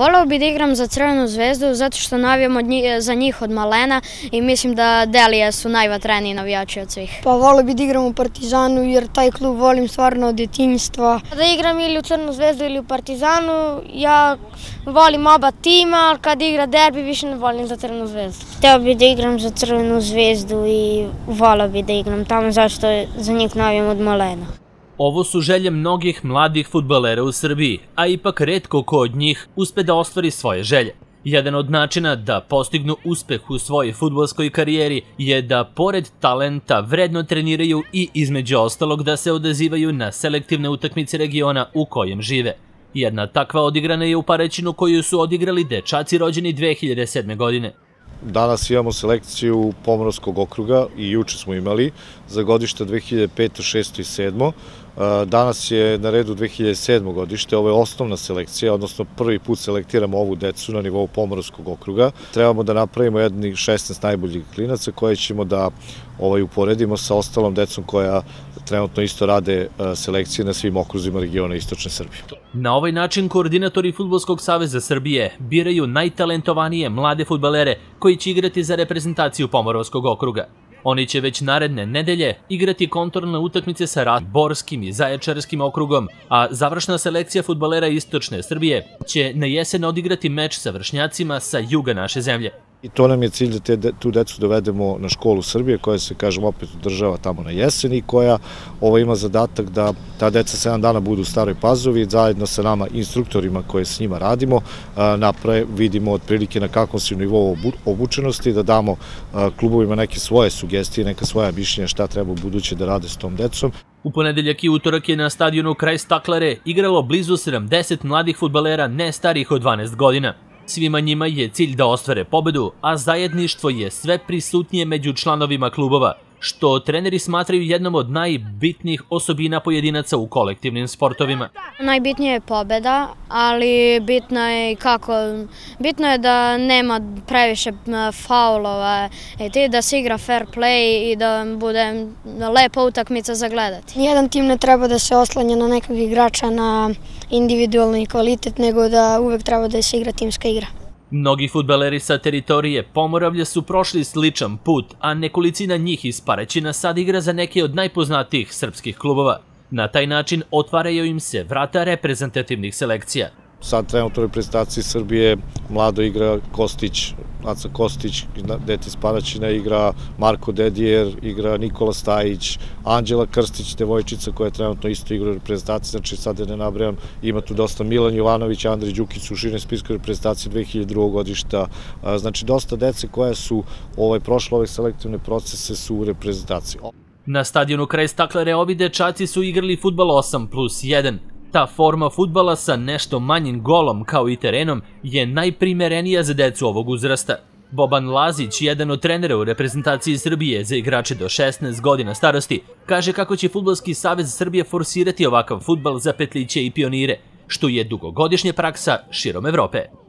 Voleo bi da igram za Crvenu zvezdu zato što navijam od njih, za njih od malena i mislim da Delije su najvatreniji navijači od svih. Pa voleo bi da igram u Partizanu jer taj klub volim stvarno od djetinjstva. Da igram ili u Crnu zvezdu ili u Partizanu, ja volim oba tima, ali kad igra derbi više ne volim za Crvenu zvezdu. Hteo bi da igram za Crvenu zvezdu i voleo bi da igram tamo zašto za njih navijam od malena. Ovo su želje mnogih mladih futbalera u Srbiji, a ipak redko ko od njih uspe da ostvari svoje želje. Jedan od načina da postignu uspeh u svojoj futbolskoj karijeri je da pored talenta vredno treniraju i između ostalog da se odazivaju na selektivne utakmice regiona u kojem žive. Jedna takva odigrana je u Parećinu koju su odigrali dečaci rođeni 2007. godine. Danas imamo selekciju Pomorovskog okruga i juče smo imali za godišta 2005. 6. i 7. Danas je na redu 2007. godište, ovo je osnovna selekcija, odnosno prvi put selektiramo ovu decu na nivou Pomorovskog okruga. Trebamo da napravimo jednih 16 najboljih klinaca koje ćemo da ovaj, uporedimo sa ostalom decom koja trenutno isto rade selekcije na svim okruzima regiona Istočne Srbije. Na ovaj način koordinatori Futbolskog saveza Srbije biraju najtalentovanije mlade futbalere koji će igrati za reprezentaciju Pomorovskog okruga. Oni će već naredne nedelje igrati kontorne utakmice sa Ratborskim i Zaječarskim okrugom, a završna selekcija futbalera Istočne Srbije će na jesen odigrati meč sa vršnjacima sa juga naše zemlje. I to nam je cilj da te, tu decu dovedemo na školu Srbije, koja se, kažem, opet održava tamo na jeseni i koja ovo ima zadatak da ta deca 7 dana budu u Staroj Pazovi, zajedno sa nama instruktorima koje s njima radimo, naprave, vidimo otprilike na kakvom su nivou obučenosti, da damo klubovima neke svoje sugestije, neka svoja mišljenja šta treba buduće da rade s tom decom. U ponedeljak i utorak je na stadionu kraj Staklare igralo blizu 70 mladih futbalera ne starih od 12 godina. Svima njima je cilj da ostvare pobedu, a zajedništvo je sve prisutnije među članovima klubova, što treneri smatraju jednom od najbitnijih osobina pojedinaca u kolektivnim sportovima. Najbitnije je pobeda, ali bitno je kako, bitno je da nema previše faulova, i ti da se igra fair play i da bude lepa utakmica za gledati. Nijedan tim ne treba da se oslanja na nekog igrača na individualni kvalitet, nego da uvek treba da se igra timska igra. Mnogi futbaleri sa teritorije Pomoravlja su prošli sličan put, a nekolicina njih iz Parećina sad igra za neke od najpoznatijih srpskih klubova. Na taj način otvaraju im se vrata reprezentativnih selekcija. Sad trenutno reprezentaciji Srbije mlado igra Kostić, Aca Kostić, dete iz igra Marko Dedijer, igra Nikola Stajić, Anđela Krstić, devojčica koja je trenutno isto igra u reprezentaciji, znači sad da ne nabrajam, ima tu dosta Milan Jovanović, Andrej Đukić u širem spisku reprezentacije 2002. godišta, znači dosta dece koja su ovaj, prošle ove selektivne procese su u reprezentaciji. Na stadionu kraj Staklare ovi dečaci su igrali futbal 8 plus 1. Ta forma futbala sa nešto manjim golom kao i terenom je najprimerenija za decu ovog uzrasta. Boban Lazić, jedan od trenera u reprezentaciji Srbije za igrače do 16 godina starosti, kaže kako će Futbolski savez Srbije forsirati ovakav futbal za petliće i pionire, što je dugogodišnja praksa širom Evrope.